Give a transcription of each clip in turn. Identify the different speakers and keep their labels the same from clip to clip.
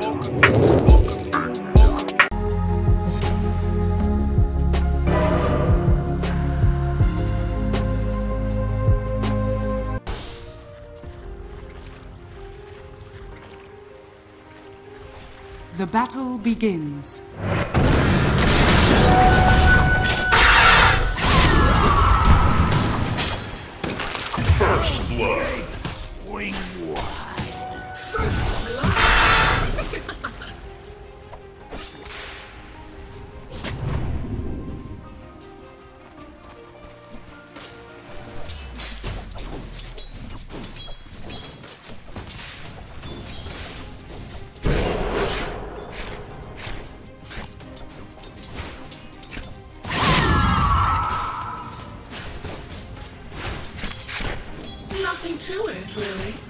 Speaker 1: The battle begins.
Speaker 2: First blood.
Speaker 3: Swing
Speaker 4: to it, really.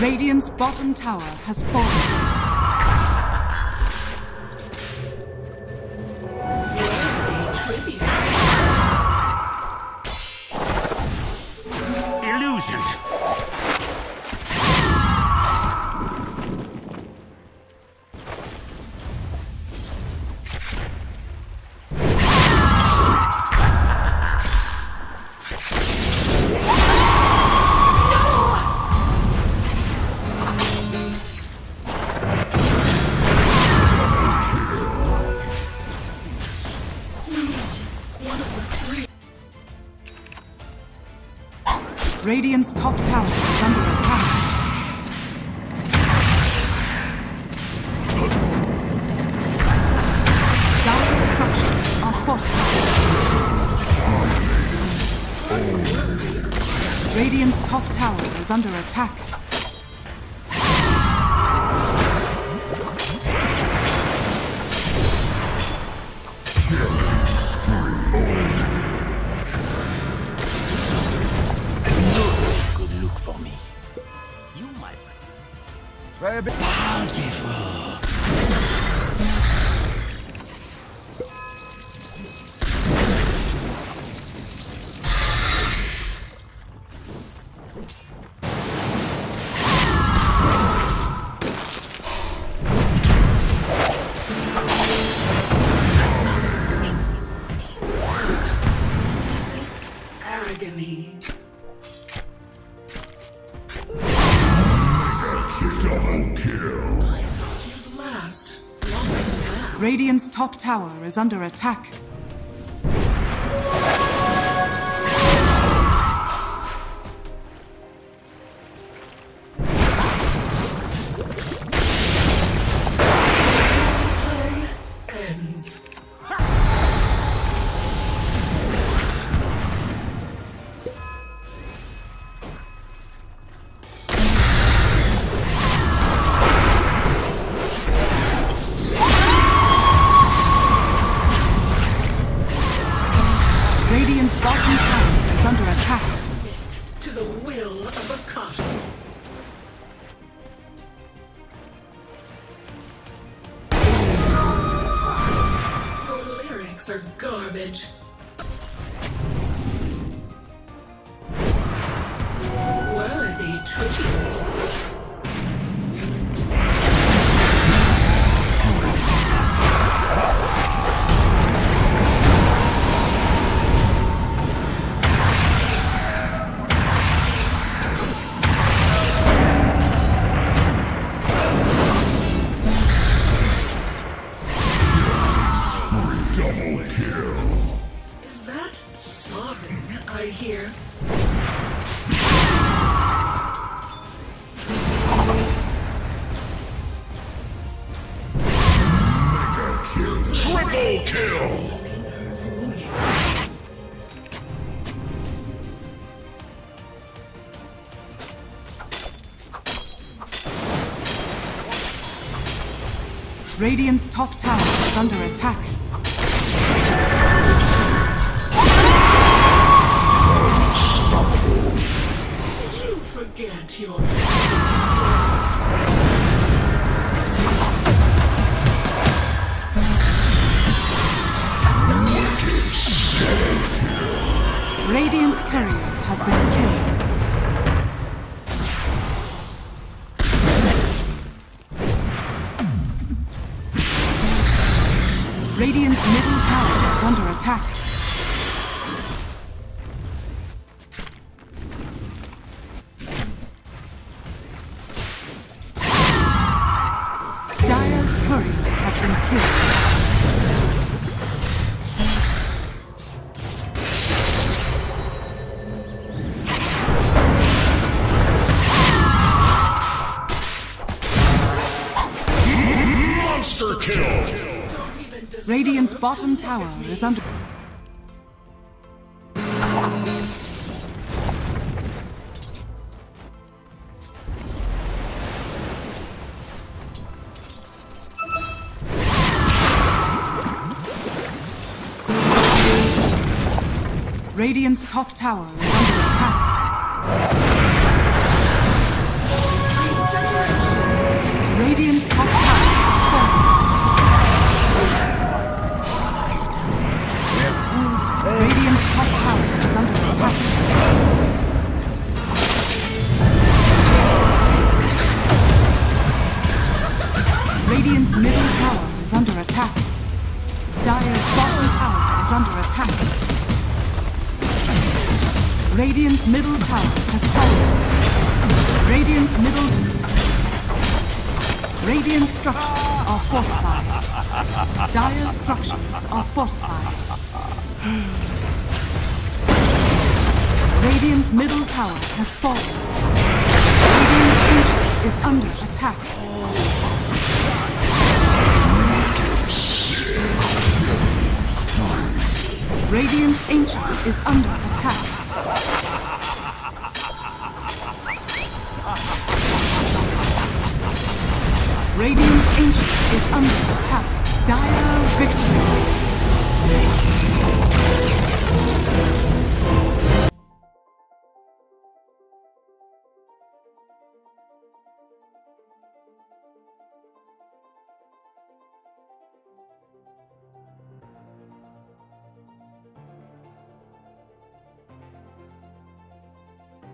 Speaker 1: Radiant's bottom tower has fallen. Radiant's top tower is under attack. Radiant's top tower is under attack.
Speaker 3: For me. You, my friend. Very Bountiful.
Speaker 4: Agony.
Speaker 2: Double kill.
Speaker 4: I thought you'd last.
Speaker 1: Radiant's top tower is under attack.
Speaker 4: Lyrics are garbage. Worthy.
Speaker 2: Double kill.
Speaker 4: Is that sovereign I hear?
Speaker 2: Triple kill.
Speaker 1: Radiant's top tower is under attack. Courier has been killed. Radiant's middle tower is under attack. Dire's courier has been killed.
Speaker 2: Kill.
Speaker 1: Radiant's bottom tower is under. Radiant's top tower is under attack. Radiant's top tower Dire's bottom tower is under attack. Radiant's middle tower has fallen. Radiant's middle... Radiant structures are fortified. Dire's structures are fortified. Radiant's middle tower has fallen. Radiant's ancient is under attack. Radiant's ancient is under attack. Radiant's ancient is under attack. Dire victory.